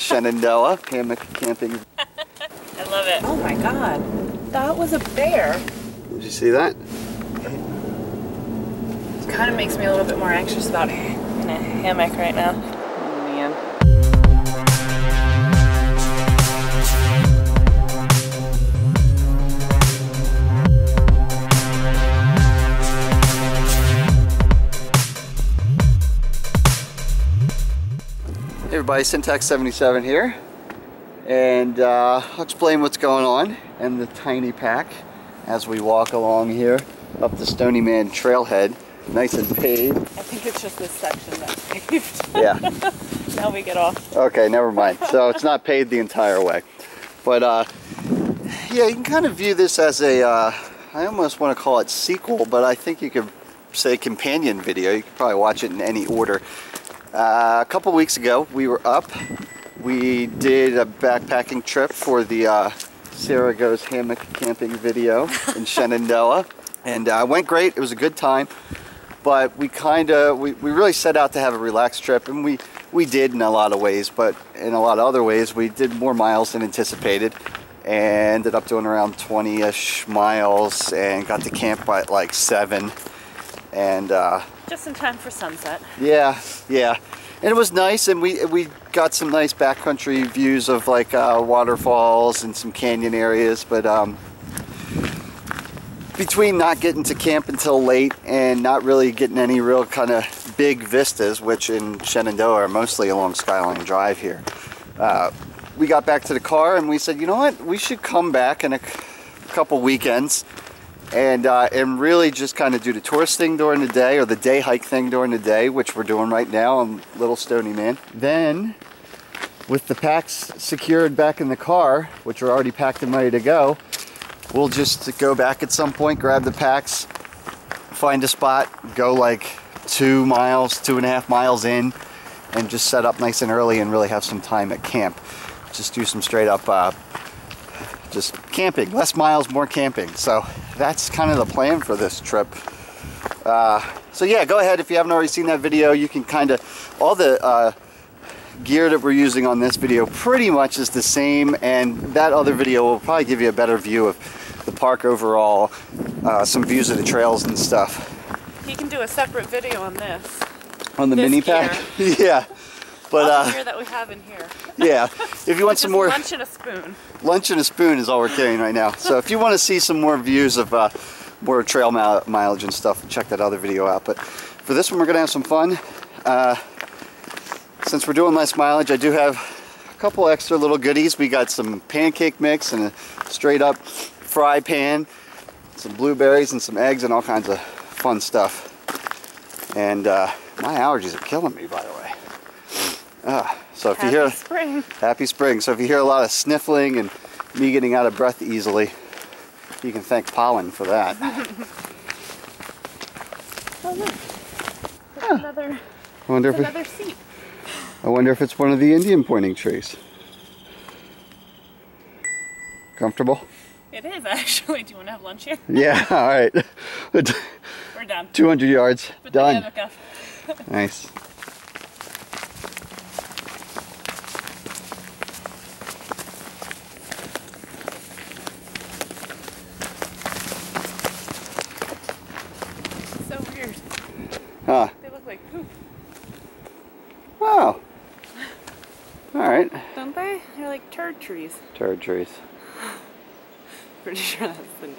Shenandoah hammock camping. I love it. Oh my god. That was a bear. Did you see that? It kind of makes me a little bit more anxious about in a hammock right now. Hey everybody, Sintax77 here. And uh, I'll explain what's going on and the tiny pack as we walk along here up the Stony Man trailhead. Nice and paved. I think it's just this section that's paved. Yeah. now we get off. Okay, never mind. So it's not paved the entire way. But uh, yeah, you can kind of view this as a, uh, I almost want to call it sequel, but I think you could say companion video. You could probably watch it in any order. Uh, a couple weeks ago, we were up. We did a backpacking trip for the uh, Sara Goes Hammock Camping video in Shenandoah. And uh, went great. It was a good time. But we kind of, we, we really set out to have a relaxed trip. And we, we did in a lot of ways. But in a lot of other ways, we did more miles than anticipated. And ended up doing around 20-ish miles. And got to camp by like 7. And uh, Just in time for sunset. yeah, yeah. And it was nice, and we we got some nice backcountry views of like uh, waterfalls and some canyon areas. But um, between not getting to camp until late and not really getting any real kind of big vistas, which in Shenandoah are mostly along Skyline Drive here, uh, we got back to the car and we said, you know what, we should come back in a couple weekends and uh, and really just kind of do the tourist thing during the day or the day hike thing during the day, which we're doing right now on Little Stony Man. Then, with the packs secured back in the car, which are already packed and ready to go, we'll just go back at some point, grab the packs, find a spot, go like two miles, two and a half miles in, and just set up nice and early and really have some time at camp. Just do some straight up uh, just camping less miles more camping. So that's kind of the plan for this trip. Uh, so yeah go ahead. If you haven't already seen that video you can kind of all the uh, gear that we're using on this video pretty much is the same and that other video will probably give you a better view of the park overall uh, some views of the trails and stuff. You can do a separate video on this. on the This mini pack? yeah but All the uh, that we have in here. yeah if you want some more lunch and a spoon. lunch and a spoon is all we're carrying right now. So if you want to see some more views of uh, more trail mileage and stuff, check that other video out. But for this one, we're going to have some fun. Uh, since we're doing less mileage, I do have a couple extra little goodies. We got some pancake mix and a straight up fry pan, some blueberries and some eggs and all kinds of fun stuff. And uh, my allergies are killing me, by the way. Uh, so if Happy you hear spring. Happy spring. So if you hear a lot of sniffling and me getting out of breath easily, you can thank pollen for that. Oh look. There's another, I wonder if there's it, another seat. I wonder if it's one of the Indian pointing trees. Comfortable? It is actually. Do you want to have lunch here? Yeah. All right. We're done. 200 yards. Put Done. Nice. So weird. Huh. They look like poop, Oh. All right. don't they? They're like turd trees. Turd trees. Pretty sure that's the name.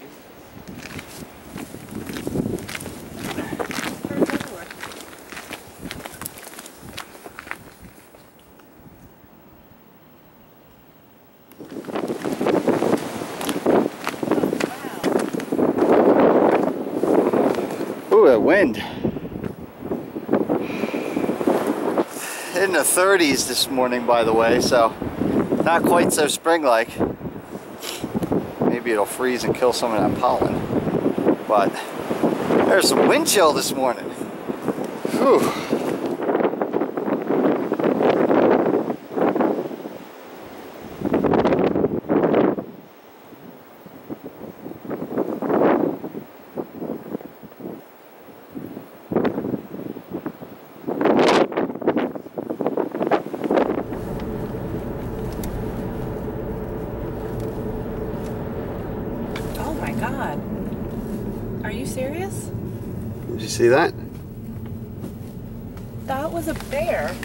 Oh, Ooh, a wind. In the 30s this morning, by the way, so not quite so spring-like. Maybe it'll freeze and kill some of that pollen. But there's some wind chill this morning. Whew. god. Are you serious? Did you see that? That was a bear.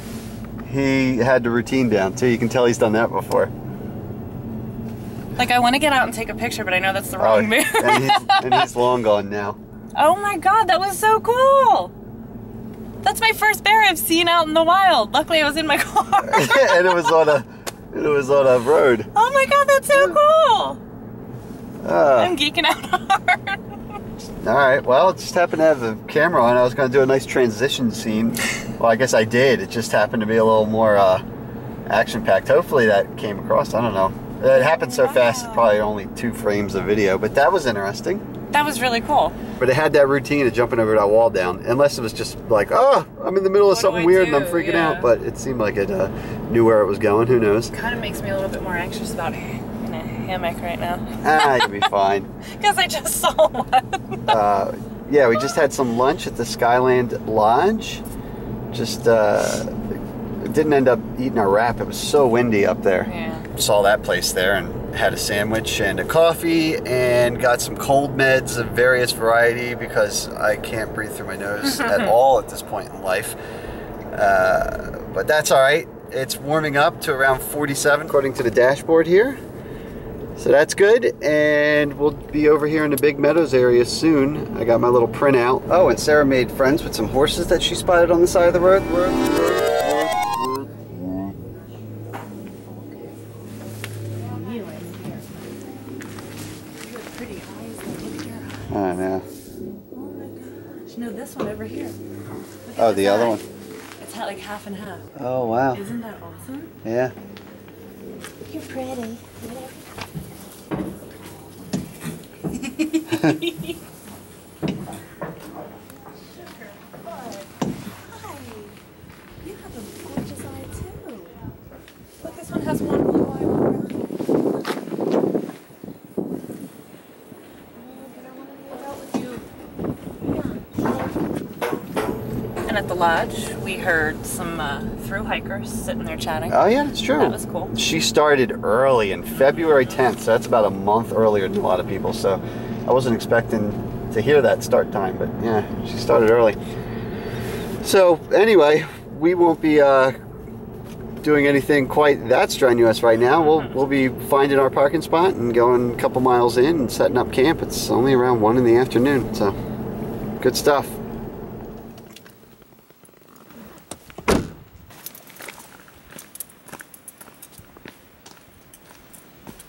He had the routine down too. You can tell he's done that before. Like, I want to get out and take a picture, but I know that's the wrong bear. Oh, and, he's, and he's long gone now. oh my god, that was so cool! That's my first bear I've seen out in the wild. Luckily, I was in my car. and it was on a it was on a road. oh my god, that's so cool! Uh, I'm geeking out hard. all right. Well, it just happened to have the camera on. I was going to do a nice transition scene. Well, I guess I did. It just happened to be a little more uh, action packed. Hopefully that came across. I don't know. It happened so fast. Wow. Probably only two frames of video, but that was interesting. that was really cool. But it had that routine of jumping over that wall down. Unless it was just like, oh, I'm in the middle of What something weird and I'm freaking Yeah. out. But it seemed like it uh, knew where it was going. Who knows? Kind of makes me a little bit more anxious about a hammock right now. ah, you'll be fine. Because I just saw one. Uh, yeah, we just had some lunch at the Skyland Lodge. Just uh, didn't end up eating our wrap. It was so windy up there. yeah. Saw that place there and had a sandwich and a coffee and got some cold meds of various variety because I can't breathe through my nose at all at this point in life. Uh, but that's all right. It's warming up to around 47 according to the dashboard here. So that's good, and we'll be over here in the Big Meadows area soon. I got my little printout. Oh, and Sara made friends with some horses that she spotted on the side of the road. pretty eyes. Look at your eyes. I know. Oh my gosh. No, this one over here. Oh, the other one. It's like half and half. Oh, wow. Isn't that awesome? Yeah. You're pretty. You And at the lodge, we heard some uh, through hikers sitting there chatting. Oh, yeah, that's true. That was cool. She started early in February 10th, so that's about a month earlier than a lot of people. So I wasn't expecting to hear that start time, but yeah, she started early. So anyway, we won't be uh, doing anything quite that strenuous right now. We'll we'll be finding our parking spot and going a couple miles in and setting up camp. It's only around one in the afternoon, so good stuff.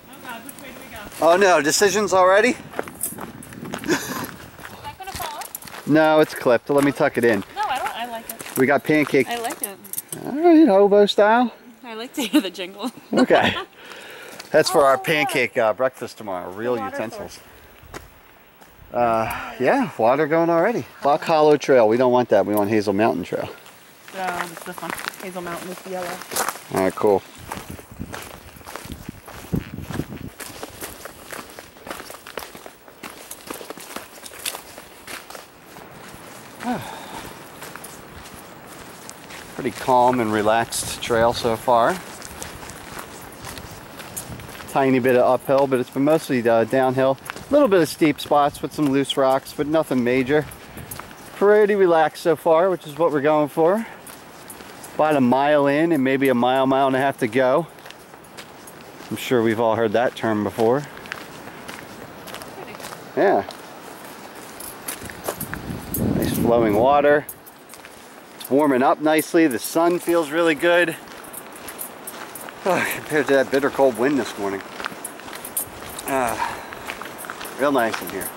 Oh God, which way do we go? Oh no, decisions already? Is that gonna fall? No, it's clipped. Let me tuck it in. No, I don't. I like it. We got pancake, I like it. all right, hobo style. I like to hear the jingle. Okay. That's for our Oh, pancake uh, breakfast tomorrow. Real utensils. Uh, yeah, water going already. Buck Hollow Trail. We don't want that. We want Hazel Mountain Trail. Um, it's this one. Hazel Mountain with the yellow. All right, cool. Pretty calm and relaxed trail so far. Tiny bit of uphill, but it's been mostly uh, downhill. A little bit of steep spots with some loose rocks, but nothing major. Pretty relaxed so far, which is what we're going for about a mile in and maybe a mile, mile and a half to go. I'm sure we've all heard that term before. Yeah. Flowing water. It's warming up nicely. The sun feels really good. Ah, compared to that bitter cold wind this morning. Ah, real nice in here.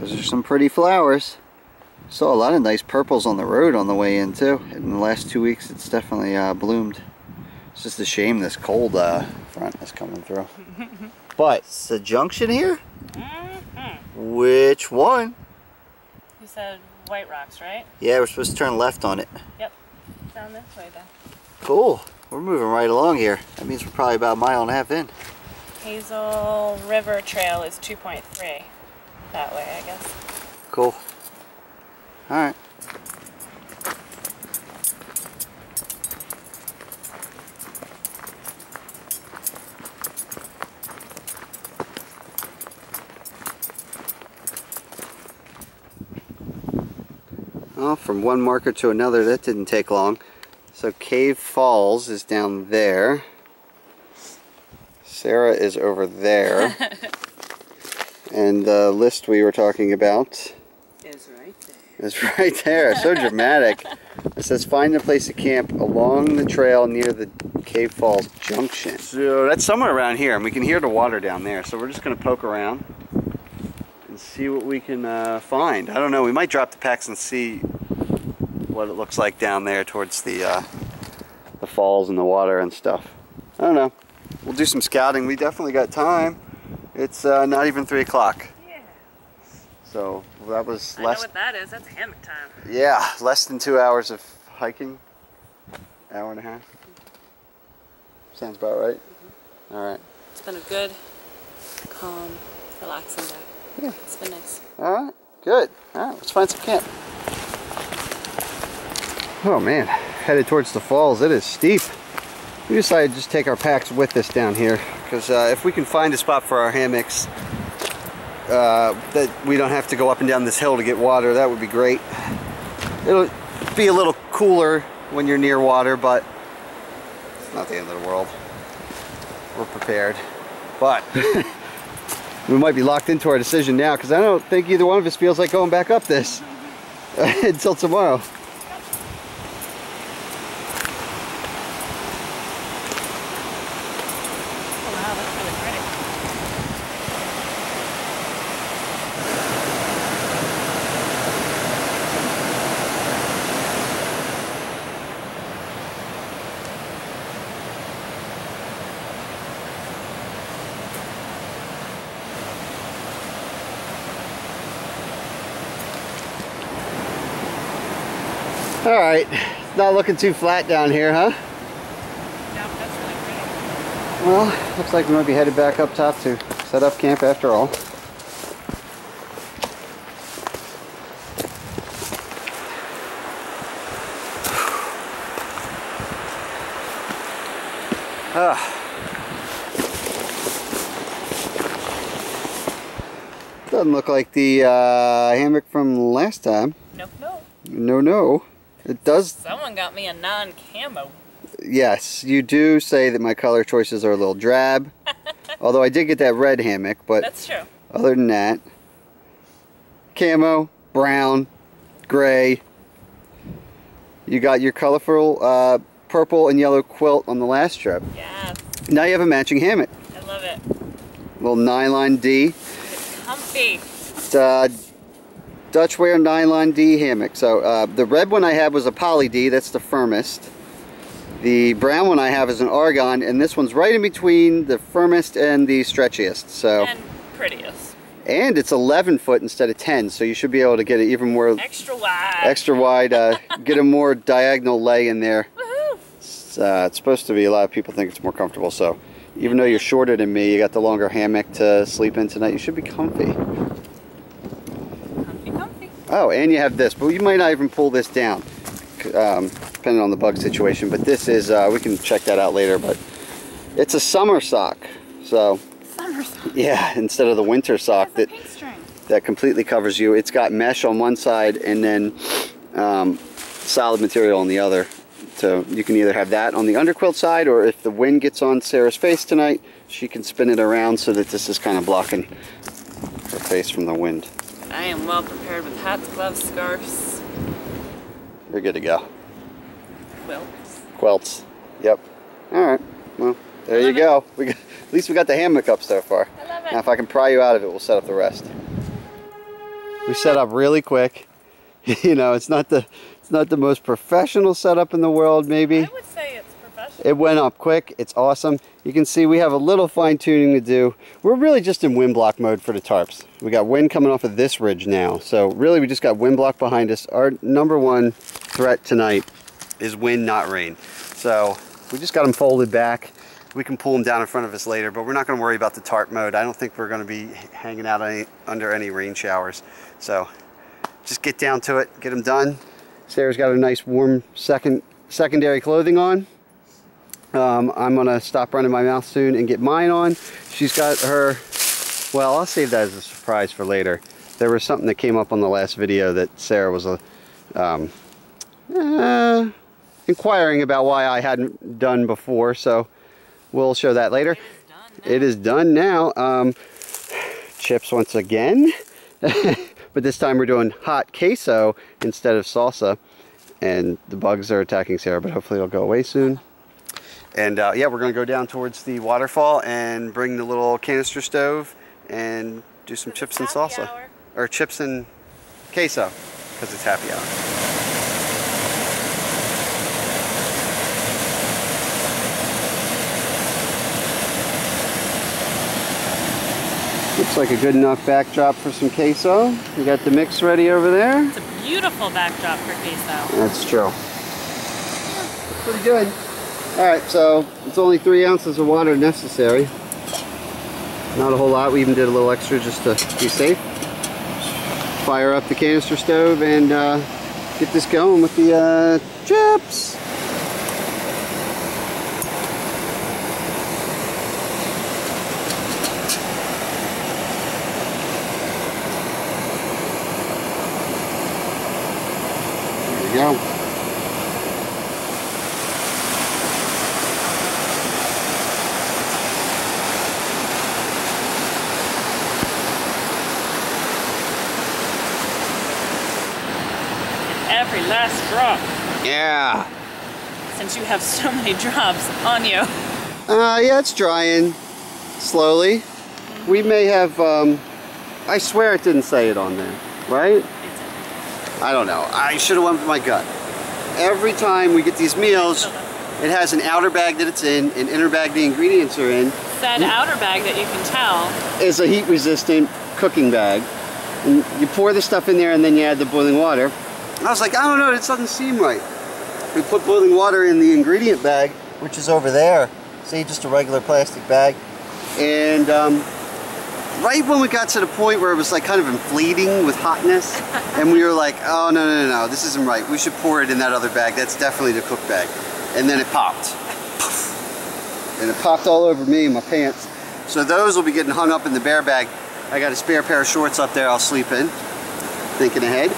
Those are some pretty flowers. Saw a lot of nice purples on the road on the way in too. In the last two weeks it's definitely uh, bloomed. It's just a shame this cold uh, front is coming through. but it's the junction here? Mm-hmm. Which one? You said White Rocks, right? Yeah, we're supposed to turn left on it. Yep. Down this way then. Cool. We're moving right along here. That means we're probably about a mile and a half in. Hazel River Trail is 2.3. That way, I guess. Cool. Alright. Well, from one marker to another, that didn't take long. So Cave Falls is down there. Sara is over there. and the list we were talking about Is right there. is right there. So dramatic. It says find a place to camp along the trail near the Cave Falls Junction. So that's somewhere around here, and we can hear the water down there. So we're just going to poke around and see what we can uh, find. I don't know. We might drop the packs and see what it looks like down there towards the uh, the falls and the water and stuff. I don't know. We'll do some scouting. We definitely got time. It's uh, not even three o'clock. Yeah. So that was I know what that is. That's hammock time. Yeah, less than two hours of hiking. Hour and a half. Sounds about right. All right. It's been a good, calm, relaxing day. Yeah. It's been nice. All right. Good. All right. Let's find some camp. Oh man, headed towards the falls. It is steep. We decided to just take our packs with us down here because uh, if we can find a spot for our hammocks uh, that we don't have to go up and down this hill to get water, that would be great. It'll be a little cooler when you're near water, but it's not the end of the world. We're prepared. But we might be locked into our decision now because I don't think either one of us feels like going back up this until tomorrow. Oh wow, that's really pretty. All right, it's not looking too flat down here, huh? No, that's really pretty. Well, looks like we might be headed back up top to set up camp after all. Ah. Doesn't look like the uh, hammock from last time. Nope, no. No, no. It does Someone got me a non-camo. Yes, you do say that my color choices are a little drab. Although I did get that red hammock, but That's true. other than that, camo, brown, gray. You got your colorful uh, purple and yellow quilt on the last trip. Yes, Now you have a matching hammock. I love it. Little nylon D. It's comfy. It's uh, Dutchware nylon D hammock. So uh, the red one I have was a poly D. That's the firmest. The brown one I have is an argon, and this one's right in between the firmest and the stretchiest. So, And prettiest. and it's 11 foot instead of 10, so you should be able to get it even more Extra wide. extra wide, uh, get a more diagonal lay in there. Woohoo! It's, uh, it's supposed to be. A lot of people think it's more comfortable. So, even though you're shorter than me, you got the longer hammock to sleep in tonight. You should be comfy. Oh, and you have this, but you might not even pull this down, um, depending on the bug situation. But this is, uh, we can check that out later. But it's a summer sock, so Summer sock. yeah, instead of the winter sock that, that completely covers you. It's got mesh on one side and then um, solid material on the other. So you can either have that on the underquilt side, or if the wind gets on Sara's face tonight, she can spin it around so that this is kind of blocking her face from the wind. I am well prepared with hats, gloves, scarves, You're good to go. quilts. Quilts. Yep. All right. Well, there you it. go. We got, at least we got the hammock up so far. I love it. Now, if I can pry you out of it, we'll set up the rest. We set up really quick. you know, it's not the it's not the most professional setup in the world, maybe. It went up quick. It's awesome. You can see we have a little fine tuning to do. We're really just in wind block mode for the tarps. We got wind coming off of this ridge now. So really we just got wind block behind us. Our number one threat tonight is wind, not rain. So we just got them folded back. We can pull them down in front of us later, but we're not going to worry about the tarp mode. I don't think we're going to be hanging out any, under any rain showers. So just get down to it, get them done. Sara's got a nice warm second secondary clothing on. Um, I'm gonna stop running my mouth soon and get mine on. She's got her, well, I'll save that as a surprise for later. There was something that came up on the last video that Sara was a, um, uh, inquiring about why I hadn't done before. So we'll show that later. It is done now. Um, chips once again. but this time we're doing hot queso instead of salsa. And the bugs are attacking Sara, but hopefully it'll go away soon. And uh, yeah, we're gonna go down towards the waterfall and bring the little canister stove and do some chips and salsa. Hour. Or chips and queso, because it's happy hour. Looks like a good enough backdrop for some queso. We got the mix ready over there. It's a beautiful backdrop for queso. That's true. Pretty good. All right, so it's only three ounces of water necessary. Not a whole lot. We even did a little extra just to be safe. Fire up the canister stove and uh, get this going with the uh, chips. There we go. Every last drop. Yeah. You have so many drops on you. Uh, yeah, it's drying slowly. We may have, um, I swear it didn't say it on there, right? I don't know. I should have went with my gut. Every time we get these meals, it has an outer bag that it's in, an inner bag the ingredients are in, That outer bag that you can tell. is a heat resistant cooking bag. And you pour the stuff in there and then you add the boiling water. I was like, I don't know, this doesn't seem right. We put boiling water in the ingredient bag, which is over there. See, just a regular plastic bag. And um, right when we got to the point where it was like kind of inflating with hotness, and we were like, oh, no, no, no, no, this isn't right. We should pour it in that other bag. That's definitely the cook bag. And then it popped. And it popped all over me and my pants. So those will be getting hung up in the bear bag. I got a spare pair of shorts up there I'll sleep in. Thinking ahead.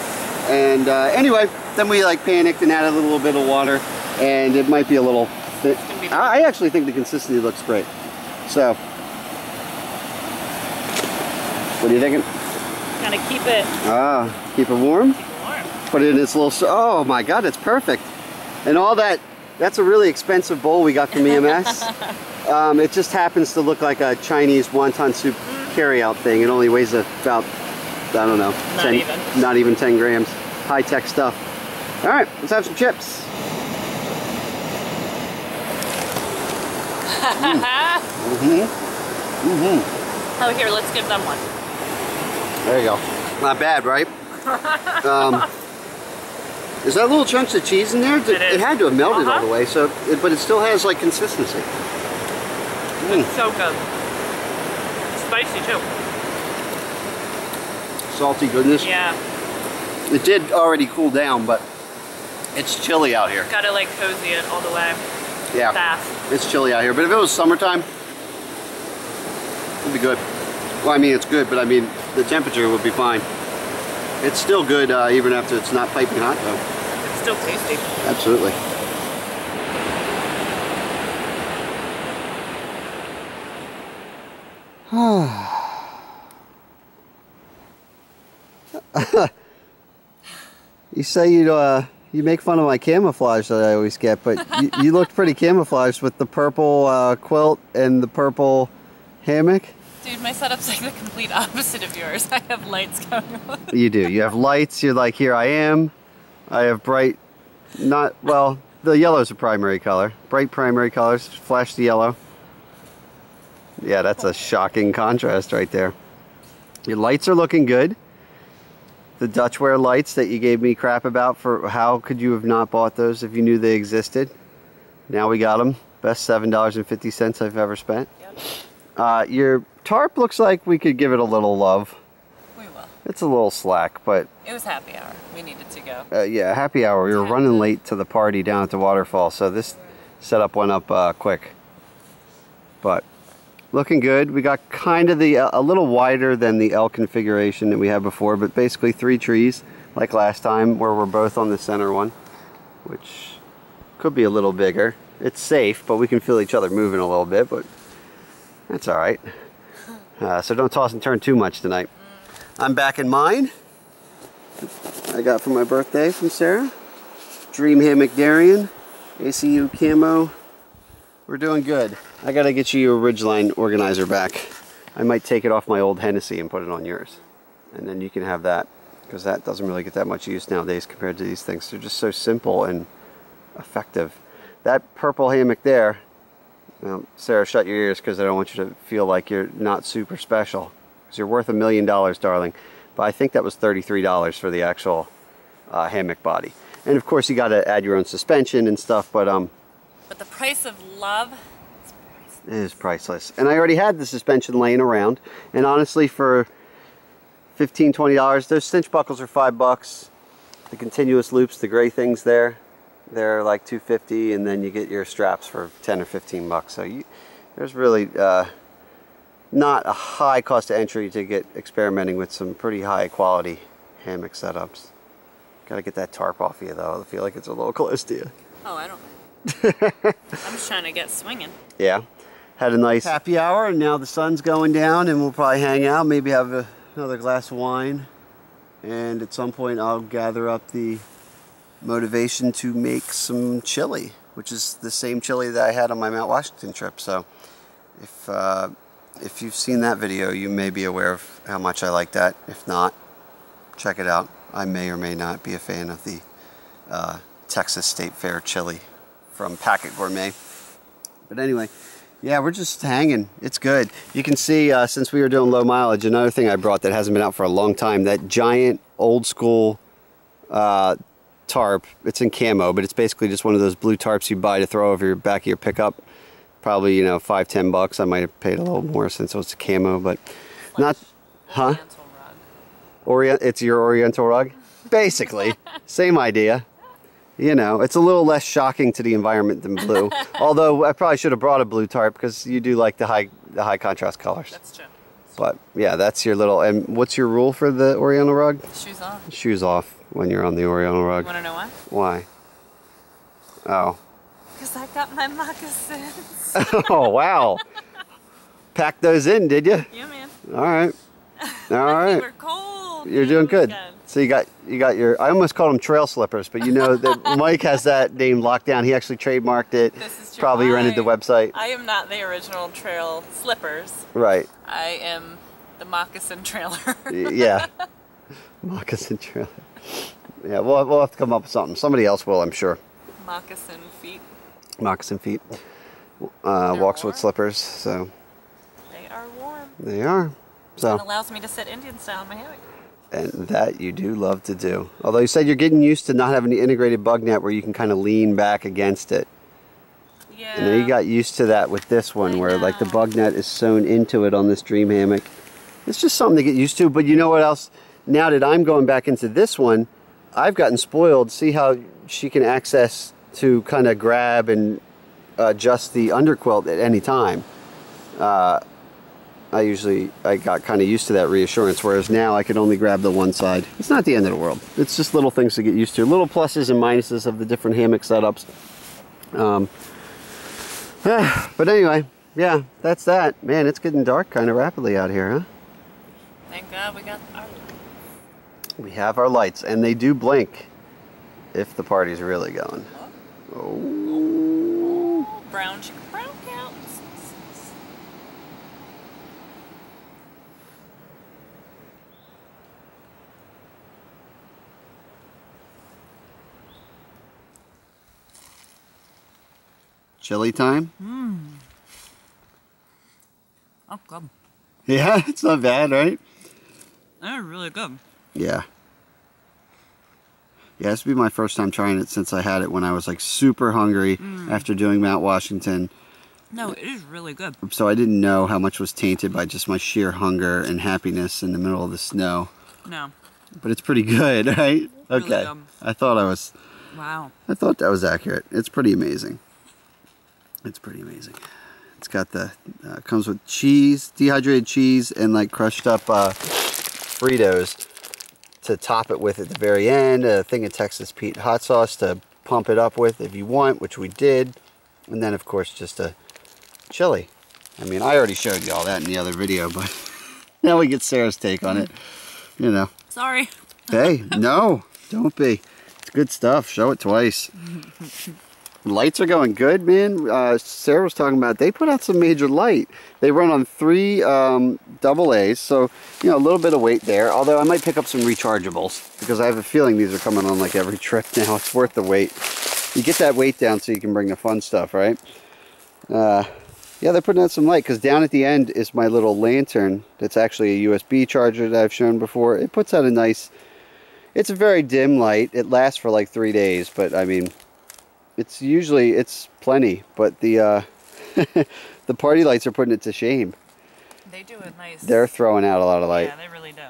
And uh, anyway, then we like panicked and added a little bit of water and it might be a little thick. I actually think the consistency looks great. So, what are you thinking? Gotta keep it Ah, keep it warm? Keep it warm. Put it in its little, oh my God, it's perfect. And all that, that's a really expensive bowl we got from EMS. um, it just happens to look like a Chinese wonton soup carry-out thing. It only weighs about, I don't know, Not even. not even 10 grams. High-tech stuff. All right, let's have some chips. mm. Mm-hmm. Mm-hmm. Oh, here, let's give them one. There you go. Not bad, right? um, is that little chunks of cheese in there? It is. had to have melted all Uh-huh. the way, so, it- but it still has like consistency. Mm. So good. Spicy too. Salty goodness. Yeah. It did already cool down, but it's chilly out here. Gotta like cozy it all the way. Yeah, Fast. it's chilly out here. But if it was summertime, it'd be good. Well, I mean, it's good, but I mean, the temperature would be fine. It's still good uh, even after it's not piping hot, though. It's still tasty. Absolutely. you say you uh, you make fun of my camouflage that I always get, but you, you looked pretty camouflaged with the purple uh, quilt and the purple hammock. Dude, my setup's like the complete opposite of yours. I have lights going on. You do. You have lights. You're like, here I am. I have bright, not, well, the yellow's a primary color. Bright primary colors. Flash the yellow. Yeah, that's a shocking contrast right there. Your lights are looking good. The Dutchware lights that you gave me crap about for how could you have not bought those if you knew they existed? Now we got them. Best $7.50 I've ever spent. Yep. Uh, your tarp looks like we could give it a little love. We will. It's a little slack, but It was happy hour. We needed to go. uh, yeah, happy hour. We were running late to the party down at the waterfall, so this setup went up uh, quick. But looking good. We got kind of the a little wider than the L configuration that we had before, but basically three trees. like last time where we're both on the center one, which could be a little bigger. It's safe, but we can feel each other moving a little bit, but that's all right. Uh, so don't toss and turn too much tonight. I'm back in mine. I got for my birthday from Sara. Dream Hammock Darien, ACU camo. We're doing good. I gotta get you your Ridgeline organizer back. I might take it off my old Hennessy and put it on yours. And then you can have that because that doesn't really get that much use nowadays compared to these things. They're just so simple and effective. That purple hammock there, Sara, shut your ears because I don't want you to feel like you're not super special. Because you're worth a million dollars, darling. But I think that was $33 for the actual uh, hammock body. And of course, you got to add your own suspension and stuff. But um, But the price of love it is priceless. And I already had the suspension laying around. And honestly, for 15 $20, those cinch buckles are five bucks. The continuous loops, the gray things there, they're like 250 and then you get your straps for 10 or 15 bucks. So you, there's really uh, not a high cost of entry to get experimenting with some pretty high quality hammock setups. Got to get that tarp off you though. I feel like it's a little close to you. Oh, I don't. I'm just trying to get swinging. Yeah. Had a nice happy hour and now the sun's going down and we'll probably hang out, maybe have a, another glass of wine. And at some point I'll gather up the motivation to make some chili, which is the same chili that I had on my Mount Washington trip. So if, uh, if you've seen that video, you may be aware of how much I like that. If not, check it out. I may or may not be a fan of the uh, Texas State Fair chili from Packit Gourmet. But anyway, yeah, we're just hanging. It's good. You can see uh, since we were doing low mileage, another thing I brought that hasn't been out for a long time, that giant old school uh, tarp. It's in camo, but it's basically just one of those blue tarps you buy to throw over your back of your pickup. Probably, you know, five, ten bucks. I might have paid a little more since it was a camo, but not, huh? Oriental rug. Orient, it's your oriental rug? Basically, same idea. You know, it's a little less shocking to the environment than blue. Although I probably should have brought a blue tarp because you do like the high the high contrast colors. That's true. But yeah, that's your little. And what's your rule for the oriental rug? Shoes off. Shoes off when you're on the oriental You rug. want to know why? Why? Oh. Because I got my moccasins. oh wow. Packed those in, did you? yeah, man. All right. All right. were cold. You're doing good. So you got you got your I almost called them trail slippers, but you know that Mike has that name locked down. He actually trademarked it. This is true. Probably rented the website. I am not the original trail slippers. Right. I am the moccasin trailer. Yeah. Moccasin trailer. Yeah, we'll, we'll have to come up with something. Somebody else will, I'm sure. moccasin feet. Moccasin feet. Uh, walks with slippers, so They are warm. they are. So. It allows me to sit Indian style in my hammock. And that you do love to do. Although you said you're getting used to not having the integrated bug net where you can kind of lean back against it. Yeah. And then you got used to that with this one, I where like the bug net is sewn into it on this dream hammock. It's just something to get used to. But you know what else? Now that I'm going back into this one, I've gotten spoiled. See how she can access to kind of grab and adjust the underquilt at any time. Uh, I usually I got kind of used to that reassurance, whereas now I could only grab the one side. It's not the end of the world. It's just little things to get used to, little pluses and minuses of the different hammock setups. Um, but anyway, yeah, that's that. Man, it's getting dark kind of rapidly out here, huh? Thank God we got our We have our lights, and they do blink if the party's really going. Oh. brown chicken brown counts. Chili time? Hmm. Oh, good. Yeah, it's not bad, right? They're really good. Yeah. Yeah, this would be my first time trying it since I had it when I was like super hungry hmm. after doing Mount Washington. No, it is really good. So I didn't know how much was tainted by just my sheer hunger and happiness in the middle of the snow. No. But it's pretty good, right? Really Okay. good. I thought I was Wow. I thought that was accurate. It's pretty amazing. It's pretty amazing. It's got the uh, comes with cheese, dehydrated cheese, and like crushed up uh, Fritos. to top it with at the very end, a thing of Texas Pete hot sauce to pump it up with if you want, which we did. And then of course just a chili. I mean, I already showed you all that in the other video, but now we get Sara's take on it. You know. Sorry. Hey, no, don't be. It's good stuff. Show it twice. Lights are going good, man. Uh, Sara was talking about they put out some major light. They run on three um, double A's, so you know a little bit of weight there. Although I might pick up some rechargeables because I have a feeling these are coming on like every trip now. It's worth the weight. You get that weight down so you can bring the fun stuff, right? Uh, yeah, they're putting out some light because down at the end is my little lantern. That's actually a USB charger that I've shown before. It puts out a nice. It's a very dim light. It lasts for like three days, but I mean it's usually it's plenty, but the uh, the party lights are putting it to shame. They do a nice. They're throwing out a lot of light. Yeah, they really do.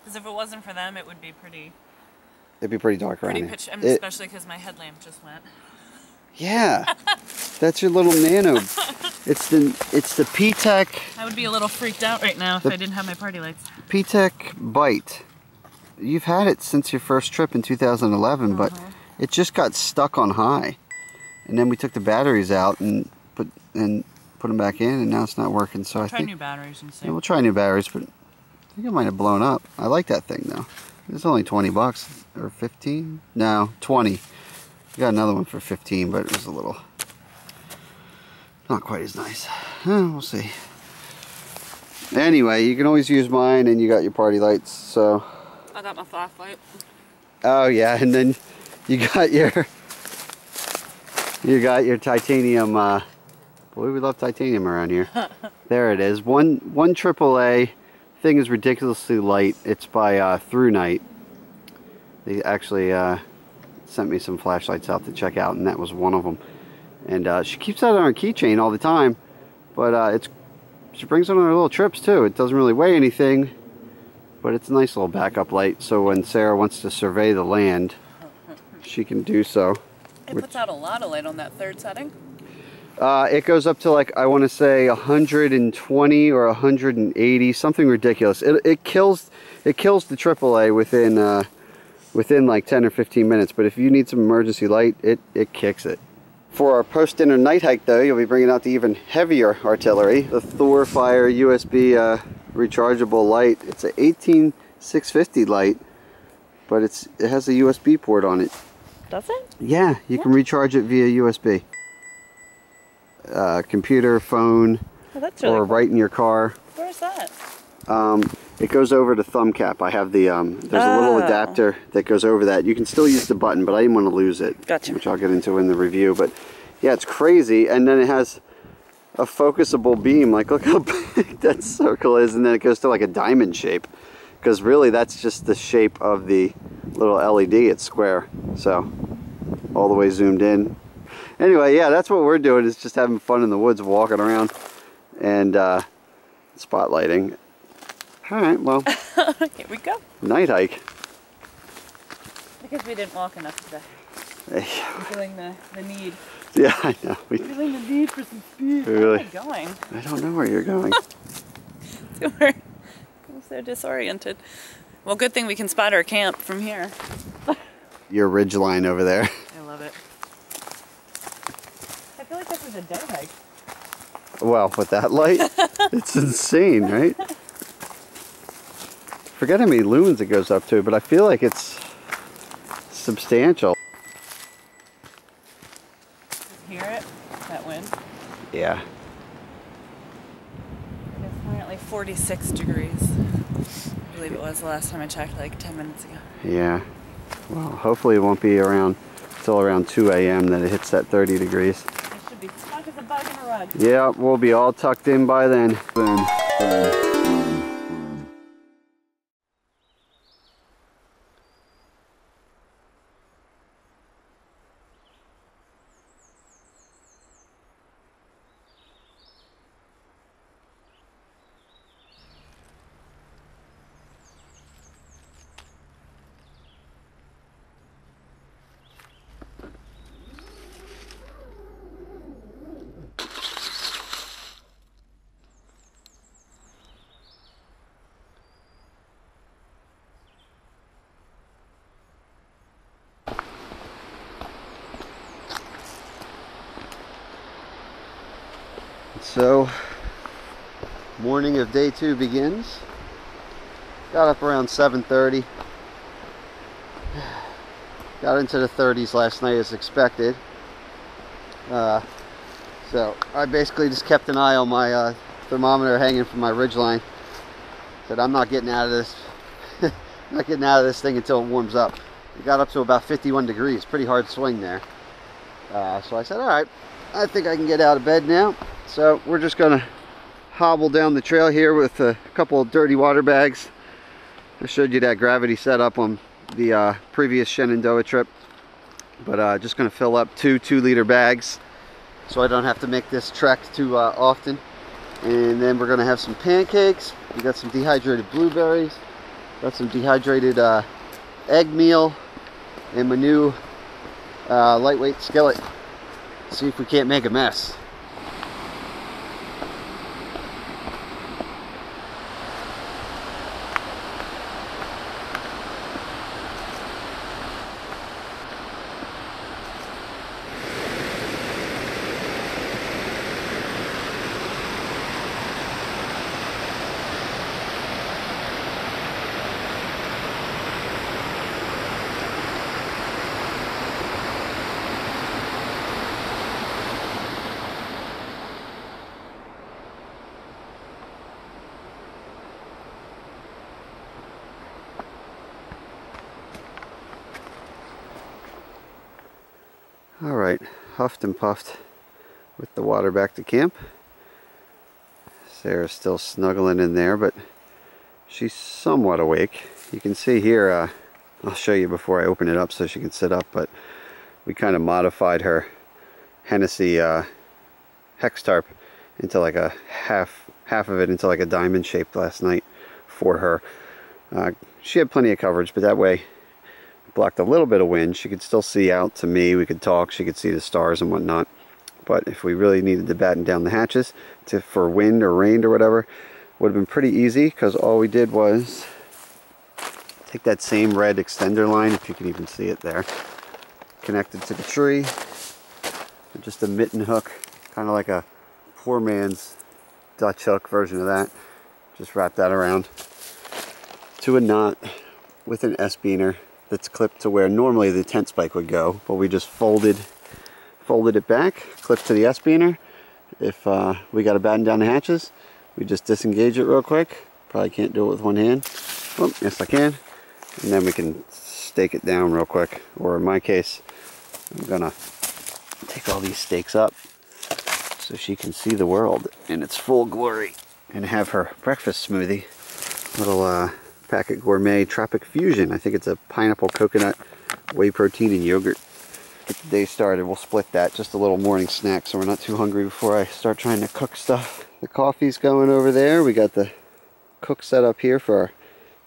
Because if it wasn't for them, it would be pretty. It'd be pretty dark pretty around pitch. here. I mean, It- especially because my headlamp just went. yeah, that's your little nano. It's the it's the P-Tech I would be a little freaked out right now if The- I didn't have my party lights. P-Tech Byte. You've had it since your first trip in 2011, but Uh-huh. it just got stuck on high, and then we took the batteries out and put and put them back in, and now it's not working. So I Try think new batteries and see. Yeah, we'll try new batteries, but I think it might have blown up. I like that thing though. It's only 20 bucks or 15? No, 20. I got another one for 15, but it was a little not quite as nice. Eh, we'll see. Anyway, you can always use mine, and you got your party lights. So, I got my flashlight. oh yeah, and then you got your you got your titanium. Uh, boy, we love titanium around here. There it is. One one AAA thing is ridiculously light. It's by uh, ThruNite. They actually uh, sent me some flashlights out to check out, and that was one of them. And uh, she keeps that on her keychain all the time, but uh, it's she brings it on her little trips too. It doesn't really weigh anything, but it's a nice little backup light. So when Sara wants to survey the land, she can do so. It Which- puts out a lot of light on that third setting. Uh, it goes up to like I want to say 120 or 180, something ridiculous. It, it kills it kills the AAA within uh, within like 10 or 15 minutes. But if you need some emergency light, it it kicks it. For our post-dinner night hike, though, you'll be bringing out the even heavier artillery, the ThorFire USB uh, rechargeable light. It's a 18650 light, but it's it has a USB port on it. Does it? Yeah, you can recharge it via USB. Uh, computer, phone, Oh, really or cool. right in your car. Where's that? Um, it goes over the thumb cap. I have the, um, there's a little Oh. adapter that goes over that. You can still use the button, but I didn't want to lose it. Gotcha. Which I'll get into in the review. But yeah, it's crazy. And then it has a focusable beam. Like, look how big that circle is. And then it goes to like a diamond shape. Because really, that's just the shape of the little LED. It's square. So, all the way zoomed in. Anyway, yeah, that's what we're doing is just having fun in the woods, walking around and uh, spotlighting. All right, well, Here we go. night hike. Because we didn't walk enough today. I'm feeling the, the need. Yeah, I know. We, Feeling the need for some speed. Really- Where am I going? I don't know where you're going. We're so disoriented. Well, good thing we can spot our camp from here. Your ridge line over there. I love it. I feel like this is a day hike. Well, with that light, it's insane, right? Forget how many lumens it goes up to, but I feel like it's substantial. Hear it? That wind. Yeah. It is currently 46 degrees. I believe it was the last time I checked, like 10 minutes ago. Yeah. Well, hopefully it won't be around till around 2 a.m. that it hits that 30 degrees. I should be stuck as a bug in a rug. Yeah, we'll be all tucked in by then. Boom. Boom. 22 begins. Got up around 7.30. Got into the 30s last night as expected. Uh, so I basically just kept an eye on my uh, thermometer hanging from my ridgeline. Said I'm not getting out of this, not getting out of this thing until it warms up. It got up to about 51 degrees, pretty hard swing there. Uh, so I said, all right, I think I can get out of bed now. So we're just gonna hobble down the trail here with a couple of dirty water bags. I showed you that gravity setup on the uh, previous Shenandoah trip. But uh, just gonna fill up two two liter bags so I don't have to make this trek too uh, often. And then we're gonna have some pancakes. We got some dehydrated blueberries. Got some dehydrated uh, egg meal and my new uh, lightweight skillet. See if we can't make a mess. All right, huffed and puffed with the water back to camp. Sara's still snuggling in there, but she's somewhat awake. You can see here, uh, I'll show you before I open it up so she can sit up, but we kind of modified her Hennessy uh, hex tarp into like a half, half of it into like a diamond shape last night for her. Uh, she had plenty of coverage, but that way blocked a little bit of wind. She could still see out to me. We could talk. She could see the stars and whatnot. But if we really needed to batten down the hatches to, for wind or rain or whatever, would have been pretty easy because all we did was take that same red extender line, if you can even see it there, connected to the tree, just a mitten hook, kind of like a poor man's Dutch hook version of that. Just wrap that around to a knot with an S-Biner that's clipped to where normally the tent spike would go, but we just folded folded it back, clipped to the S-Biner. If uh, we got to batten down the hatches, we just disengage it real quick. Probably can't do it with one hand. Oh, yes I can. And then we can stake it down real quick. Or in my case, I'm gonna take all these stakes up so she can see the world in its full glory and have her breakfast smoothie. Little uh, Packit Gourmet Tropic Fusion. I think it's a pineapple coconut whey protein and yogurt. Get the day started. We'll split that. Just a little morning snack so we're not too hungry before I start trying to cook stuff. The coffee's going over there. We got the cook set up here for our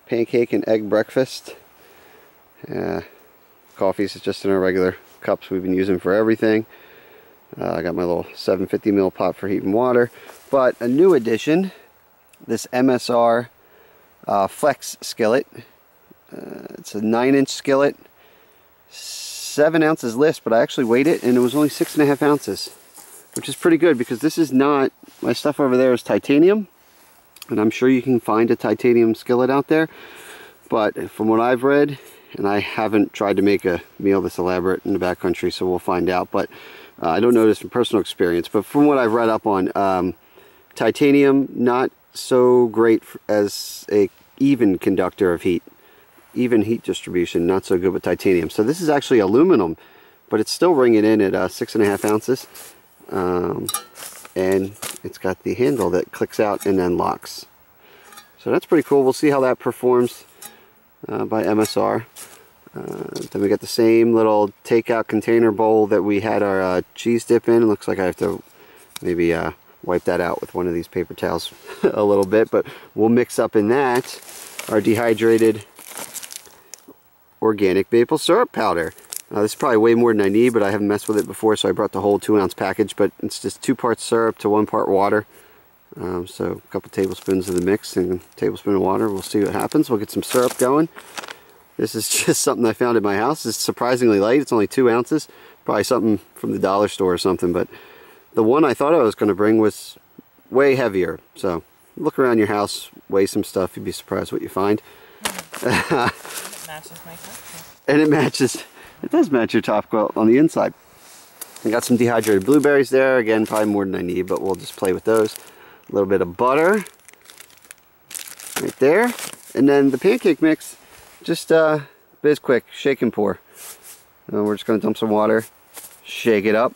pancake and egg breakfast. Uh, coffee's just in our regular cups we've been using for everything. Uh, I got my little 750 ml pot for heating water. But a new addition, this MSR uh, flex skillet. Uh, it's a nine inch skillet, seven ounces list, but I actually weighed it and it was only six and a half ounces, which is pretty good because this is not, my stuff over there is titanium, and I'm sure you can find a titanium skillet out there, but from what I've read, and I haven't tried to make a meal this elaborate in the backcountry, so we'll find out, but uh, I don't know this from personal experience, but from what I've read up on, um, titanium not so great as a even conductor of heat. Even heat distribution, not so good with titanium. So this is actually aluminum, but it's still ringing in at uh, six and a half ounces. Um, and it's got the handle that clicks out and then locks. So that's pretty cool. We'll see how that performs uh, by MSR. Uh, then we got the same little takeout container bowl that we had our uh, cheese dip in. It looks like I have to maybe uh, wipe that out with one of these paper towels a little bit, but we'll mix up in that our dehydrated organic maple syrup powder. This is probably way more than I need, but I haven't messed with it before, so I brought the whole two ounce package, but it's just two parts syrup to one part water. Um, so a couple tablespoons of the mix and a tablespoon of water. We'll see what happens. We'll get some syrup going. This is just something I found in my house. It's surprisingly light. It's only two ounces. Probably something from the dollar store or something, but the one I thought I was going to bring was way heavier. So look around your house, weigh some stuff, you'd be surprised what you find. It matches my costume. and it matches, it does match your top quilt on the inside. I got some dehydrated blueberries there. Again, probably more than I need, but we'll just play with those. A little bit of butter right there. And then the pancake mix, just uh, Bisquick, shake and pour. Uh, we're just gonna dump some water, shake it up,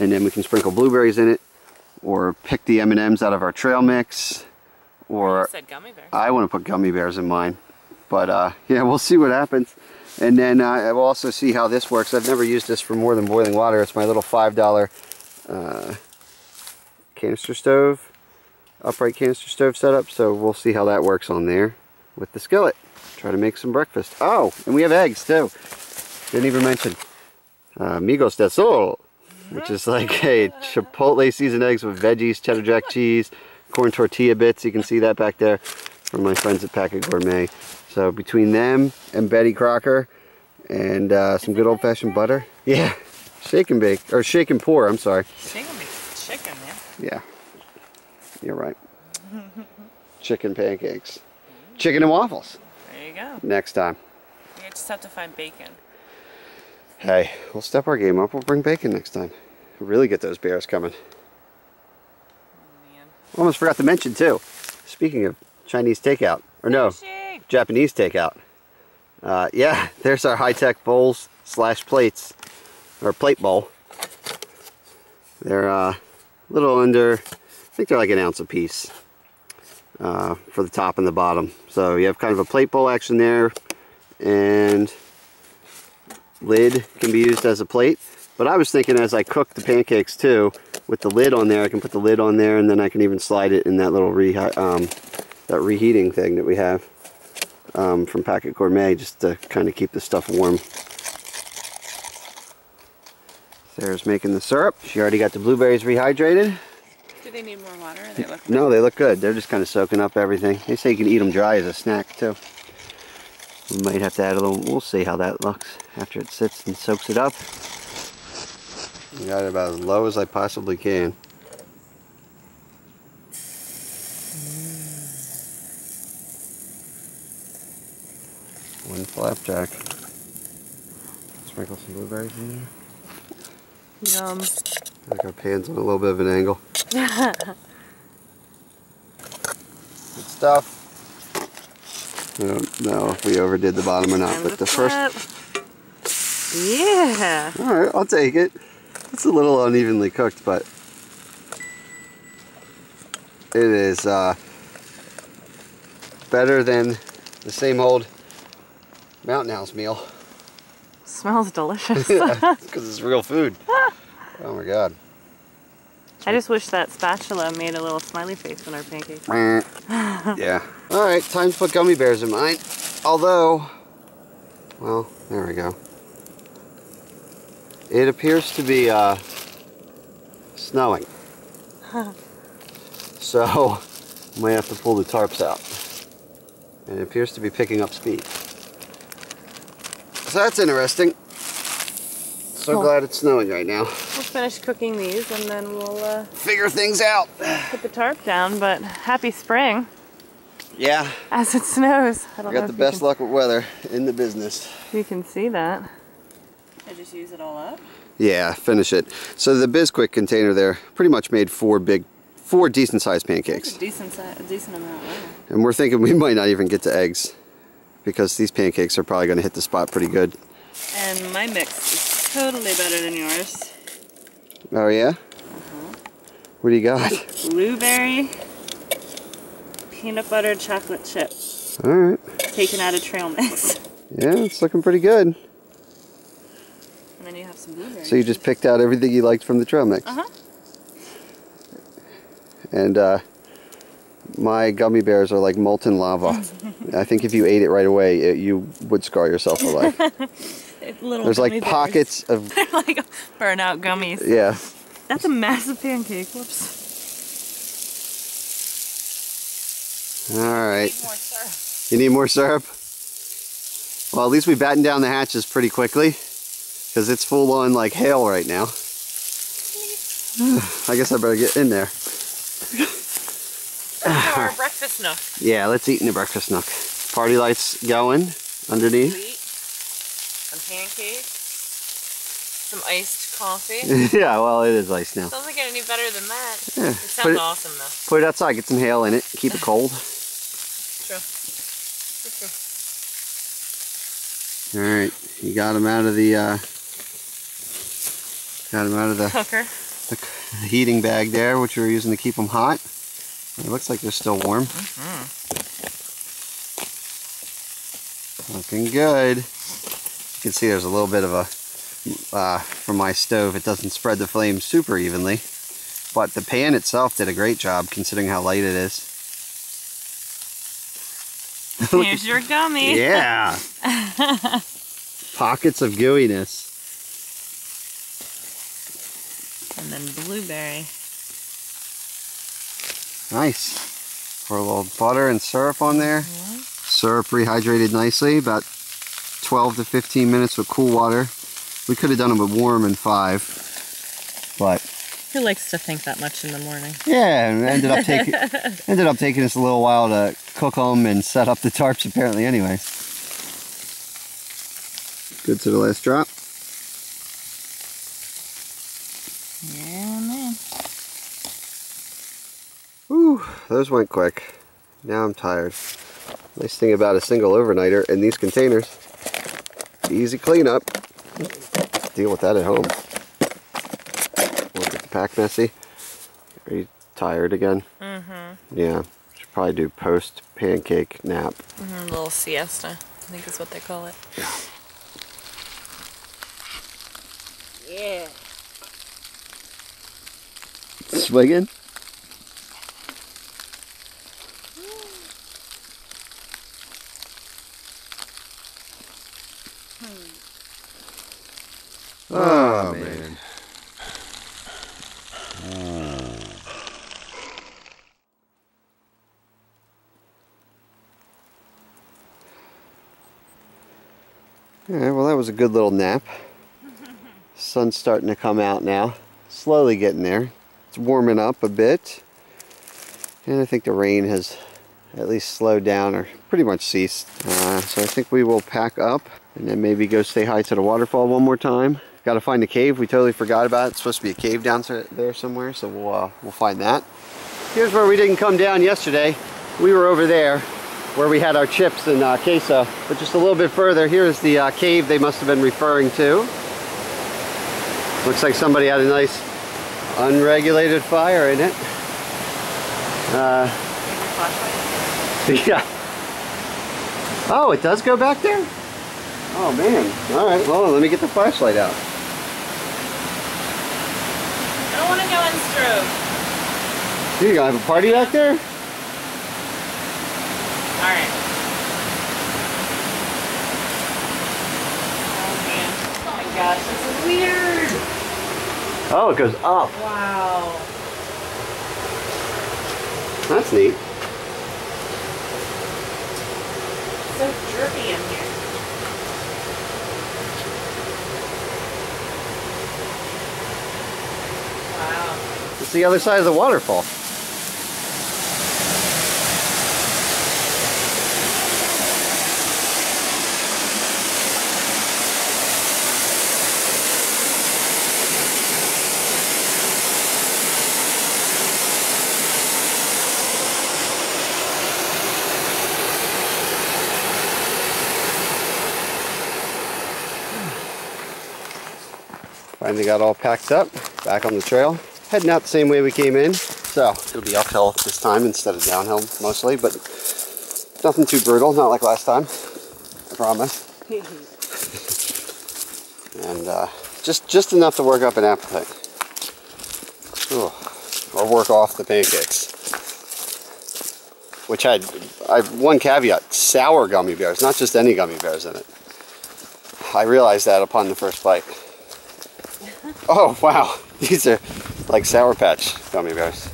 and then we can sprinkle blueberries in it, or pick the M&Ms out of our trail mix, or said gummy bear. I want to put gummy bears in mine. But uh, yeah, we'll see what happens. And then uh, we'll also see how this works. I've never used this for more than boiling water. It's my little $5 uh, canister stove, upright canister stove setup. So we'll see how that works on there with the skillet. Try to make some breakfast. Oh, and we have eggs too. Didn't even mention uh, Migas del Sol, which is like a chipotle seasoned eggs with veggies, cheddar jack cheese, corn tortilla bits. You can see that back there from my friends at Packit Gourmet. So between them and Betty Crocker and uh, some good old fashioned butter. Yeah, shake and bake, or shake and pour, I'm sorry. Chicken, chicken, man. Yeah, you're right. Chicken pancakes. Chicken and waffles There you go. next time. We just have to find bacon. Hey, we'll step our game up. We'll bring bacon next time. Really get those bears coming. Man. Almost forgot to mention too. Speaking of Chinese takeout, or no. Japanese takeout. Uh, yeah, there's our high-tech bowls slash plates, or plate bowl. They're uh, a little under, I think they're like an ounce a piece uh, for the top and the bottom. So you have kind of a plate bowl action there, and lid can be used as a plate. But I was thinking as I cook the pancakes too, with the lid on there, I can put the lid on there, and then I can even slide it in that little re um, that reheating thing that we have um, from Packit Gourmet, just to kind of keep the stuff warm. Sara's making the syrup. She already got the blueberries rehydrated. Do they need more water? They look No, they look good. They're just kind of soaking up everything. They say you can eat them dry as a snack too. We might have to add a little, we'll see how that looks after it sits and soaks it up. Got it about as low as I possibly can. One flapjack. Sprinkle some blueberries in there. Yum. Like our pan's on a little bit of an angle. Good stuff. I don't know if we overdid the bottom or not, And but the first. Yeah. All right, I'll take it. It's a little unevenly cooked, but it is uh, better than the same old Mountain House meal Smells delicious. because it's real food. Oh my god. I just wish that spatula made a little smiley face on our pancakes. yeah. All right, time to put gummy bears in mine. Although, well, there we go. It appears to be uh, snowing. so, might have to pull the tarps out. And it appears to be picking up speed. So that's interesting. So Cool. glad it's snowing right now. We'll finish cooking these and then we'll uh, Figure things out. put the tarp down. But happy spring Yeah, as it snows. I don't we know got the best can, luck with weather in the business. You can see that. I just use it all up. Yeah, finish it. So the Bisquick container there pretty much made four big, four decent sized It's pancakes. a decent, si- a decent amount. Wow. And we're thinking we might not even get to eggs because these pancakes are probably going to hit the spot pretty good. And my mix is totally better than yours. Oh yeah? What do you got? Blueberry, peanut butter, chocolate chip, All right. taken out of trail mix. Yeah, it's looking pretty good. And then you have some blueberries. So you just picked out everything you liked from the trail mix. Uh huh. And uh, my gummy bears are like molten lava. I think if you ate it right away, it, you would scar yourself for life. Little There's like gummy bears. pockets of They're like burnout gummies. yeah. That's a massive pancake. Whoops. All right. More. You need more syrup? Well, at least we battened down the hatches pretty quickly because it's full on like hail right now. I guess I better get in there. our breakfast nook. Yeah, let's eat in the breakfast nook. Party lights going underneath. Some pancakes. Some iced coffee. yeah, well, it is iced now. Doesn't get any better than that. Yeah, It put sounds it- awesome though. Put it outside, get some hail in it, keep it cold. True. True, true. All right, you got them out of the, uh, got them out of the, Cooker. the heating bag there, which we were using to keep them hot. It looks like they're still warm. Mm -hmm. Looking good. You can see there's a little bit of a, uh, from my stove, it doesn't spread the flame super evenly. But the pan itself did a great job considering how light it is. Here's your gummy. Yeah. Pockets of gooiness. And then blueberry. Nice. Pour a little butter and syrup on there. Syrup rehydrated nicely, about 12 to 15 minutes with cool water. We could have done them with warm in five, but Who likes to think that much in the morning? yeah, it ended up taking ended up taking us a little while to cook them and set up the tarps. Apparently, anyway. Good to the last drop. Yeah, man. Whew, those went quick. Now I'm tired. Nice thing about a single overnighter in these containers. Easy cleanup. Deal with that at home. Won't get the pack messy. Are you tired again? Mm-hmm. Yeah. Should probably do post pancake nap. Mhm, little siesta, I think is what they call it. Yeah. Swigging? Oh, man. Yeah, well, that was a good little nap. Sun's starting to come out now. Slowly getting there. It's warming up a bit. And I think the rain has at least slowed down or pretty much ceased. Uh, so I think we will pack up and then maybe go say hi to the waterfall one more time. Got to find a cave. We totally forgot about it. It's supposed to be a cave down there somewhere, so we'll, uh, we'll find that. Here's where we didn't come down yesterday. We were over there where we had our chips and uh, queso. But just a little bit further, here's the uh, cave they must have been referring to. Looks like somebody had a nice unregulated fire in it. Uh, yeah. Oh, it does go back there? Oh man. Alright, well let me get the flashlight out. I don't want to go in strobe. You gonna have a party back there? Alright. Oh man. Oh my gosh, this is weird. Oh, it goes up. Wow. That's neat. So drippy in here. It's the other side of the waterfall. Finally got all packed up, back on the trail. Heading out the same way we came in. So it'll be uphill this time instead of downhill mostly, but nothing too brutal, not like last time. I promise. and uh, just just enough to work up an appetite. Ooh, or work off the pancakes. Which had I one caveat: sour gummy bears, not just any gummy bears in it. I realized that upon the first bite. Oh wow, these are like Sour Patch gummy bears.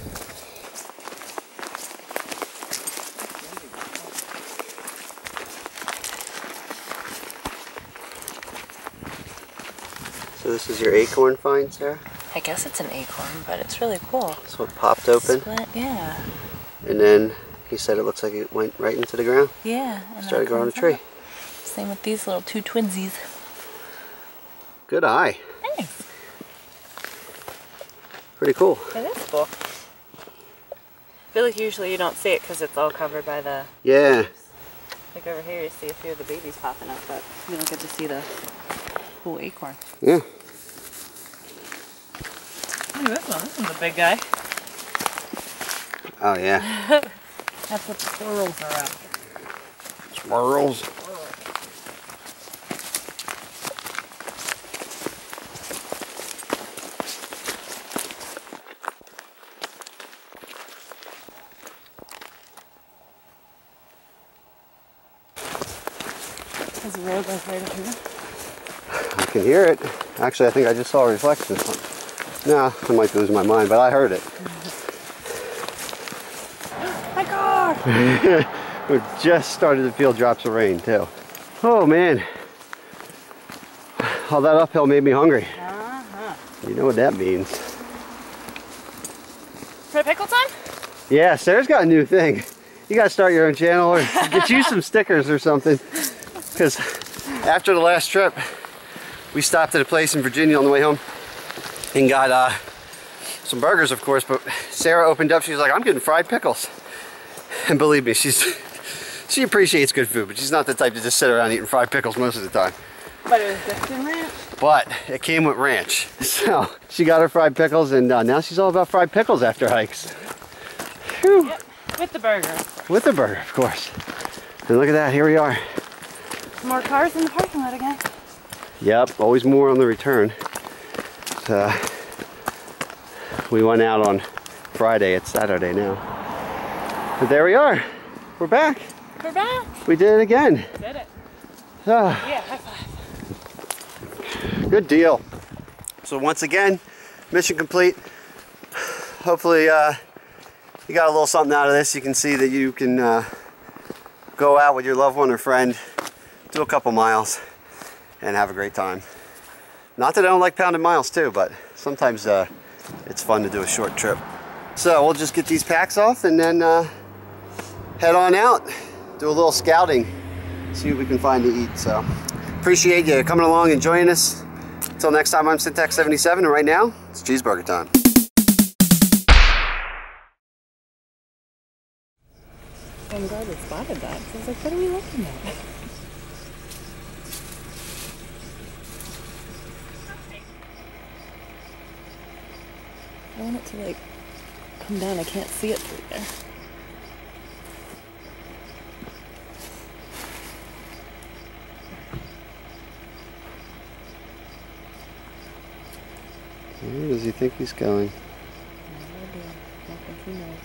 So this is your acorn find, Sara? I guess it's an acorn, but it's really cool. That's what popped open. Split, yeah. And then he said it looks like it went right into the ground. Yeah. And Started that growing a tree. up. Same with these little two twinsies. Good eye. Pretty cool. It is cool. I feel like usually you don't see it because it's all covered by the. Yeah. Like over here, you see a few of the babies popping up, but you don't get to see the whole acorn. Yeah. Look at this one. This one's a big guy. Oh yeah. That's what the squirrels are after. Squirrels. There's a road like right up here. I can hear it. Actually, I think I just saw a reflection. No, I might lose my mind, but I heard it. My car! We just started to feel drops of rain too. Oh man. All that uphill made me hungry. Uh-huh. You know what that means. For pickle time? Yeah, Sara's got a new thing. You gotta start your own channel or get you some stickers or something. Because after the last trip, we stopped at a place in Virginia on the way home and got uh, some burgers, of course. But Sara opened up, she was like, I'm getting fried pickles. And believe me, she's she appreciates good food, but she's not the type to just sit around eating fried pickles most of the time. But it was dipped in ranch. But it came with ranch. So she got her fried pickles and uh, now she's all about fried pickles after hikes. Whew. Yep. With the burger. With the burger, of course. And look at that, here we are. More cars in the parking lot again. Yep, always more on the return. So, we went out on Friday, it's Saturday now. But there we are, we're back. We're back. We did it again. Did it. Ah, Yeah, high five. good deal. So once again, mission complete. Hopefully uh, you got a little something out of this. You can see that you can uh, go out with your loved one or friend, do a couple miles, and have a great time. Not that I don't like pounding miles too, but sometimes uh, it's fun to do a short trip. So we'll just get these packs off and then uh, head on out, do a little scouting, see what we can find to eat. So appreciate you coming along and joining us. Until next time, I'm Sintax77, and right now, it's cheeseburger time. Some guard we spotted that. I was like, what are we looking at? I want it to like come down. I can't see it through there. Where does he think he's going? No idea. I think he knows.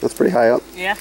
That's pretty high up. Yeah.